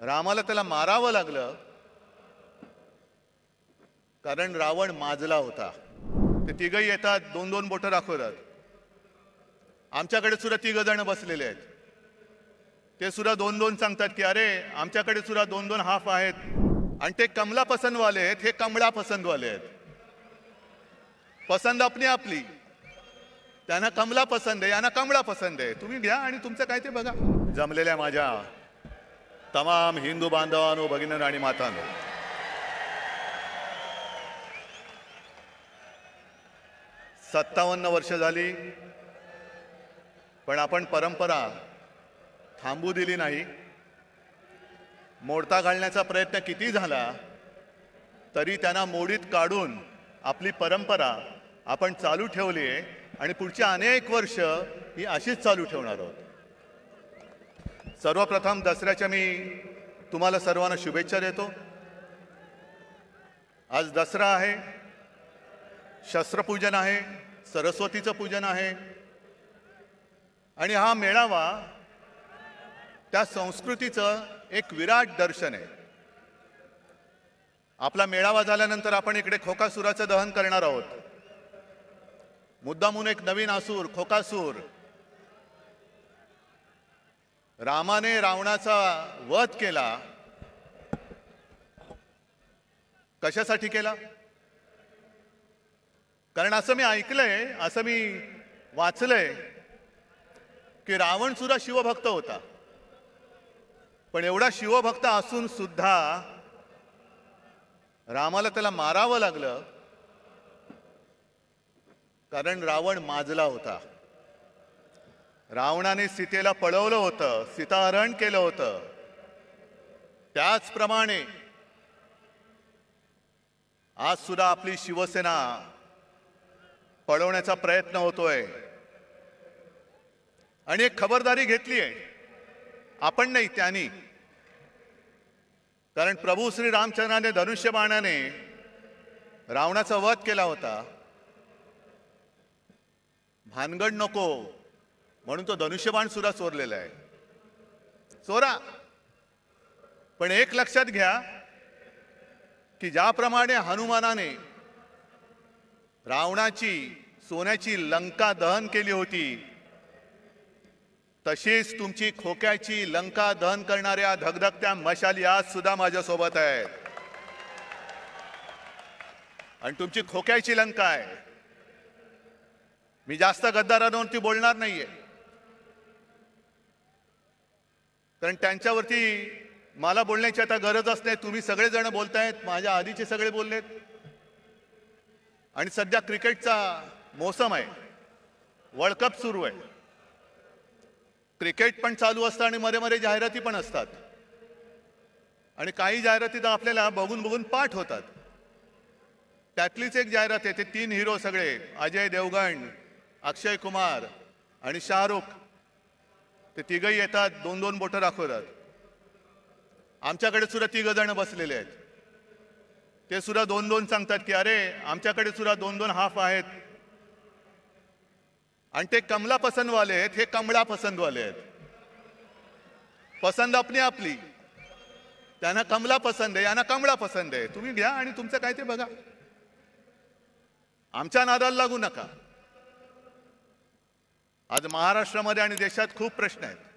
रामाला त्याला मारावं लागलं. कारण रावण माजला होता. ते तिघही येतात दोन दोन बोटं दाखवतात. आमच्याकडे सुद्धा तिघ जण बसलेले आहेत. ते सुद्धा दोन दोन सांगतात की अरे आमच्याकडे सुद्धा दोन दोन हाफ आहेत. आणि ते कमला पसंतवाले आहेत हे कमळा पसंतवाले आहेत. पसंत आपली आपली. त्यांना कमला पसंत आहे यांना कमळा पसंत आहे. तुम्ही घ्या आणि तुमचं काय ते बघा. जमलेल्या माझ्या तमाम हिंदू बांधवांनो भगिनी आणि मातांनो. सत्तावन्न वर्ष झाली पण आपण परंपरा थांबू दिली नाही. मोडता घालण्याचा प्रयत्न किती झाला तरी त्यांना मोडीत काढून आपली परंपरा आपण चालू ठेवली आहे आणि पुढची अनेक वर्ष ही अशीच चालू ठेवणार आहोत. सर्वप्रथम दसऱ्याच्या मी तुम्हाला सर्वांना शुभेच्छा देतो. आज दसरा आहे शस्त्रपूजन आहे सरस्वतीचं पूजन आहे. आणि हा मेळावा त्या संस्कृतीचं एक विराट दर्शन आहे. आपला मेळावा झाल्यानंतर आपण इकडे खोकासुराचं दहन करणार आहोत. मुद्दामून एक नवीन आसूर खोकासूर रामाने रावणाचा वध केला. कशासाठी केला? कारण असं मी ऐकलंय असं मी वाचलंय की रावण सुद्धा शिवभक्त होता. पण एवढा शिवभक्त असून सुद्धा रामाला त्याला मारावं लागलं कारण रावण माजला होता. रावणाने सीतेला पळवलं होतं सीताहरण केलं होतं. त्याचप्रमाणे आज सुद्धा आपली शिवसेना पळवण्याचा प्रयत्न होतोय. आणि एक खबरदारी घेतली आहे. आपण नाही त्यांनी. कारण प्रभू श्री रामचंद्राने धनुष्यबाणाने रावणाचा वध केला होता. भानगड नको. म्हणून तो धनुष्यबाण सुद्धा चोरलेला आहे. चोरा. पण एक लक्षात घ्या की ज्याप्रमाणे हनुमानाने रावणाची सोन्याची लंका दहन केली होती तशीच तुमची खोक्याची लंका दहन करणाऱ्या धगधगत्या मशाली आज सुद्धा माझ्यासोबत आहेत. आणि तुमची खोक्याची लंका आहे. मी जास्त गद्दारांवरती बोलणार नाहीये. कारण त्यांच्यावरती मला बोलण्याची आता गरजच नाही तुम्ही सगळेजण बोलतायत. माझ्या आधीचे सगळे बोललेत. आणि सध्या क्रिकेटचा मोसम आहे. वर्ल्ड कप सुरू आहे. क्रिकेट पण चालू असतं आणि मध्ये मध्ये जाहिराती पण असतात. आणि काही जाहिराती तर आपल्याला बघून बघून पाठ होतात. त्यातलीच एक जाहिरात आहे. ते तीन हिरो सगळे. अजय देवगण अक्षय कुमार आणि शाहरुख. ते तिघही येतात दोन दोन बोटं दाखवतात. आमच्याकडे सुद्धा तिघ जण बसलेले आहेत. ते सुद्धा दोन दोन सांगतात की अरे आमच्याकडे सुद्धा दोन दोन हाफ आहेत. आणि ते कमला पसंतवाले आहेत हे कमळा पसंतवाले आहेत. पसंत आपली आपली. त्यांना कमला पसंत आहे यांना कमळा पसंत आहे. तुम्ही घ्या आणि तुमचं काय ते बघा. आमच्या नादाला लागू नका. आज महाराष्ट्रामध्ये आणि देशात खूप प्रश्न आहेत.